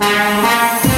¡Gracias!